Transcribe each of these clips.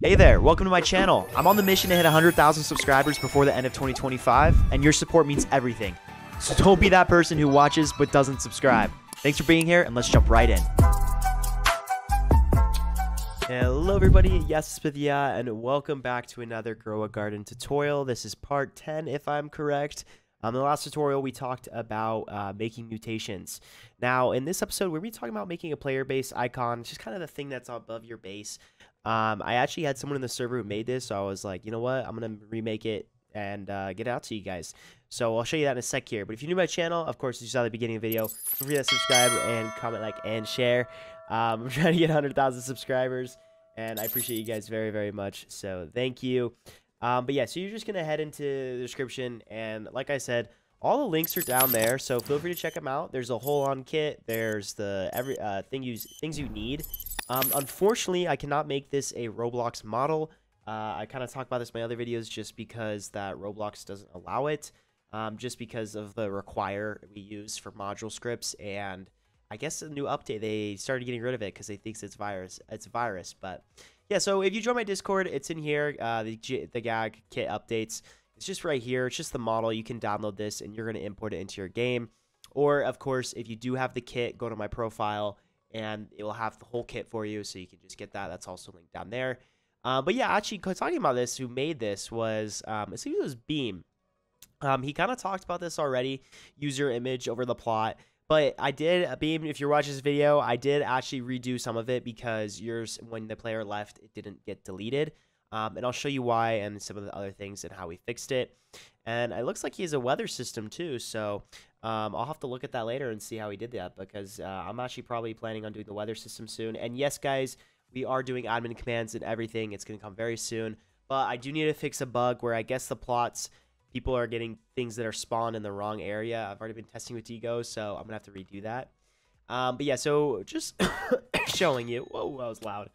Hey there, welcome to my channel. I'm on the mission to hit 100,000 subscribers before the end of 2025, and your support means everything. So don't be that person who watches but doesn't subscribe. Thanks for being here, and let's jump right in. Hello everybody, yes Smithia, and welcome back to another Grow a Garden tutorial. This is part 10 if I'm correct. Um, in the last tutorial, we talked about uh, making mutations. Now, in this episode, we're going to be talking about making a player base icon, It's just kind of the thing that's above your base. Um, I actually had someone in the server who made this, so I was like, you know what, I'm to remake it and uh, get it out to you guys. So I'll show you that in a sec here. But if you're new to my channel, of course, you saw the beginning of the video, feel free to subscribe and comment, like, and share. Um, I'm trying to get 100,000 subscribers, and I appreciate you guys very, very much. So thank you. Um, but yeah, so you're just to head into the description. And like I said, all the links are down there. So feel free to check them out. There's a whole on kit. There's the every uh, thing you things you need. Um, unfortunately, I cannot make this a Roblox model. Uh, I kind of talk about this in my other videos just because that Roblox doesn't allow it. Um, just because of the require we use for module scripts and I guess a new update they started getting rid of it because they think it's virus. It's virus, but yeah, so if you join my Discord, it's in here. Uh, the, the GAG kit updates. It's just right here. It's just the model. You can download this and you're going to import it into your game. Or, of course, if you do have the kit, go to my profile and it will have the whole kit for you. So you can just get that. That's also linked down there. Uh, but yeah, actually, talking about this, who made this was, um, I think it was Beam. Um, he kind of talked about this already, user image over the plot. But I did, Beam, if you're watching this video, I did actually redo some of it because yours, when the player left, it didn't get deleted. Um, and I'll show you why and some of the other things and how we fixed it. And it looks like he has a weather system too, so um, I'll have to look at that later and see how he did that because uh, I'm actually probably planning on doing the weather system soon. And yes, guys, we are doing admin commands and everything. It's going to come very soon. But I do need to fix a bug where I guess the plots people are getting things that are spawned in the wrong area. I've already been testing with Digo, so I'm gonna have to redo that. Um, but yeah, so just showing you. Whoa, that was loud.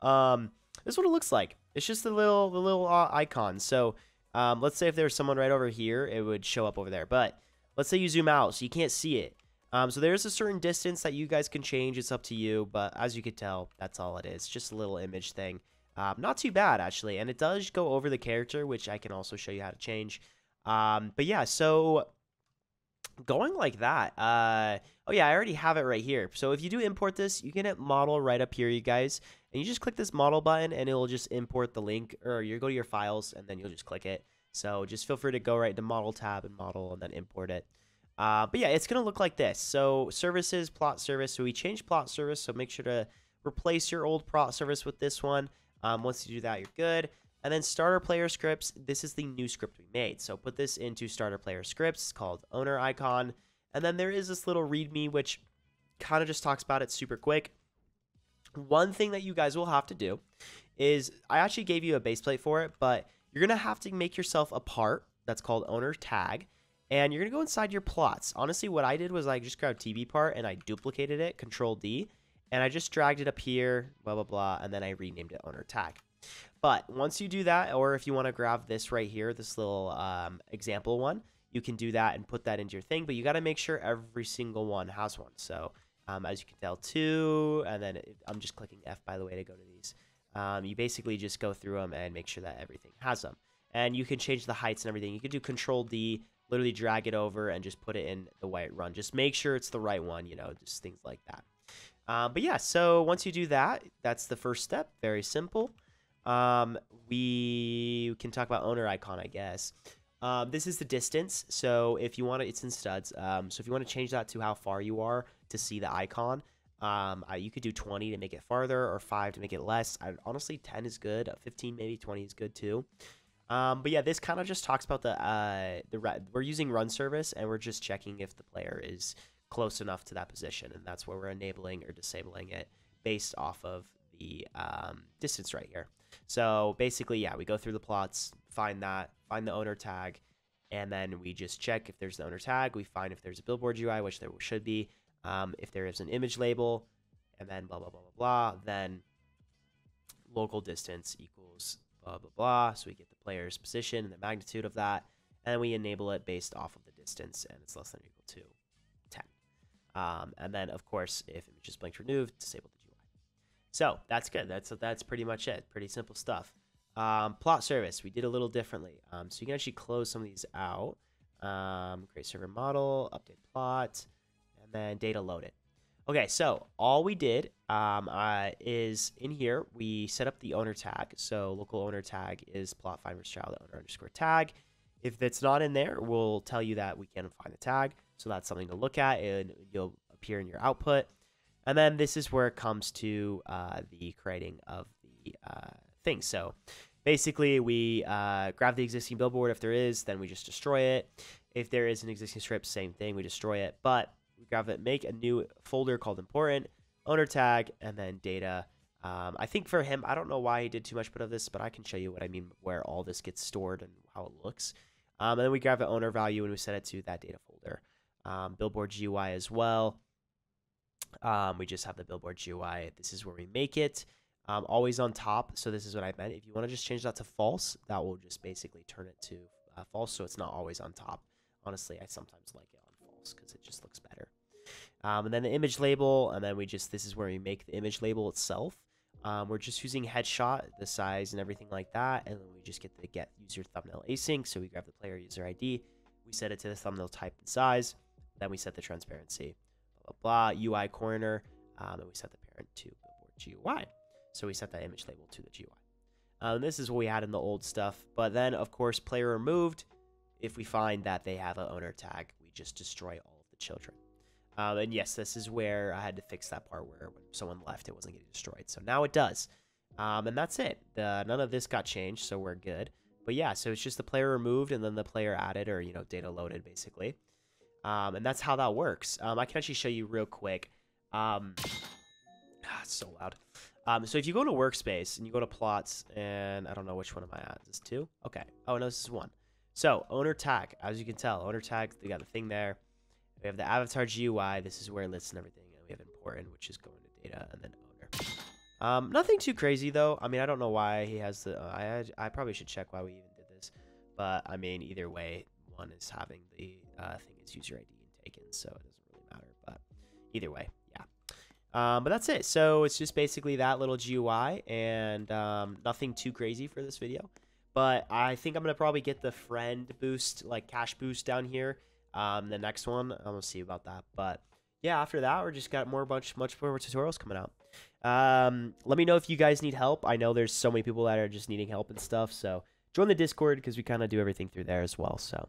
Um, this is what it looks like. It's just the little the little uh, icon. So um, let's say if there's someone right over here, it would show up over there. But let's say you zoom out, so you can't see it. Um, so there's a certain distance that you guys can change. It's up to you, but as you can tell, that's all it is. Just a little image thing. Um, not too bad, actually. And it does go over the character, which I can also show you how to change. Um, but yeah, so going like that. Uh, oh yeah, I already have it right here. So if you do import this, you can hit model right up here, you guys. And you just click this model button and it'll just import the link or you go to your files and then you'll just click it. So just feel free to go right to model tab and model and then import it. Uh, but yeah, it's going to look like this. So services, plot service. So we changed plot service. So make sure to replace your old plot service with this one. Um, once you do that, you're good. And then starter player scripts, this is the new script we made. So put this into starter player scripts called owner icon. And then there is this little readme, which kind of just talks about it super quick. One thing that you guys will have to do is I actually gave you a base plate for it, but you're going to have to make yourself a part that's called owner tag. And you're going to go inside your plots. Honestly, what I did was I just grabbed TV part and I duplicated it, control D and I just dragged it up here, blah, blah, blah, and then I renamed it owner tag. But once you do that, or if you want to grab this right here, this little um, example one, you can do that and put that into your thing, but you got to make sure every single one has one. So um, as you can tell, two, and then it, I'm just clicking F, by the way, to go to these. Um, you basically just go through them and make sure that everything has them. And you can change the heights and everything. You can do Control D, literally drag it over and just put it in the white run. Just make sure it's the right one, you know, just things like that. Um, but yeah, so once you do that, that's the first step. Very simple. Um, we can talk about owner icon, I guess. Um, this is the distance. So if you want to, it's in studs. Um, so if you want to change that to how far you are to see the icon, um, you could do 20 to make it farther or 5 to make it less. I, honestly, 10 is good. 15, maybe 20 is good too. Um, but yeah, this kind of just talks about the uh, the we're using run service and we're just checking if the player is close enough to that position, and that's where we're enabling or disabling it based off of the um, distance right here. So basically, yeah, we go through the plots, find that, find the owner tag, and then we just check if there's the owner tag. We find if there's a billboard UI, which there should be. Um, if there is an image label, and then blah blah blah blah blah, then local distance equals blah blah blah. So we get the player's position and the magnitude of that, and we enable it based off of the distance, and it's less than or equal to 10. Um, and then, of course, if image is blinked removed, disable the. So that's good. That's that's pretty much it. Pretty simple stuff. Um, plot service, we did a little differently. Um, so you can actually close some of these out. Um, create server model, update plot, and then data load it. Okay, so all we did um, uh, is in here, we set up the owner tag. So local owner tag is plot find child owner underscore tag. If it's not in there, we'll tell you that we can't find the tag. So that's something to look at and you'll appear in your output. And then this is where it comes to uh, the creating of the uh, thing. So basically, we uh, grab the existing billboard. If there is, then we just destroy it. If there is an existing script, same thing, we destroy it. But we grab it, make a new folder called important, owner tag, and then data. Um, I think for him, I don't know why he did too much of this, but I can show you what I mean where all this gets stored and how it looks. Um, and then we grab the owner value and we set it to that data folder. Um, billboard GUI as well. Um, we just have the billboard GUI. This is where we make it. Um, always on top. So this is what I meant. If you want to just change that to false, that will just basically turn it to uh, false. So it's not always on top. Honestly, I sometimes like it on false because it just looks better. Um, and then the image label, and then we just, this is where we make the image label itself. Um, we're just using headshot, the size and everything like that. And then we just get the get user thumbnail async. So we grab the player user ID. We set it to the thumbnail type and size. Then we set the transparency blah, blah, UI corner, um, and we set the parent to GUI. So we set that image label to the GUI. Um, this is what we had in the old stuff. But then, of course, player removed. If we find that they have an owner tag, we just destroy all of the children. Um, and yes, this is where I had to fix that part where when someone left, it wasn't getting destroyed. So now it does. Um, and that's it. The, none of this got changed, so we're good. But yeah, so it's just the player removed and then the player added or, you know, data loaded, basically. Um, and that's how that works. Um, I can actually show you real quick. Um, ah, it's so loud. Um, so if you go to workspace and you go to plots, and I don't know which one am I at. Is this two? Okay. Oh, no, this is one. So owner tag, as you can tell, owner tag, they got the thing there. We have the avatar GUI. This is where it lists and everything. And we have important, which is going to data, and then owner. Um, nothing too crazy though. I mean, I don't know why he has the. Uh, I I probably should check why we even did this, but I mean, either way, is having the uh, thing is user ID and taken, so it doesn't really matter. But either way, yeah. Um, but that's it. So it's just basically that little GUI and um, nothing too crazy for this video. But I think I'm gonna probably get the friend boost, like cash boost down here. Um, the next one, I'm gonna see about that. But yeah, after that, we're just got more bunch, much more tutorials coming out. Um, let me know if you guys need help. I know there's so many people that are just needing help and stuff. So join the Discord because we kind of do everything through there as well. So.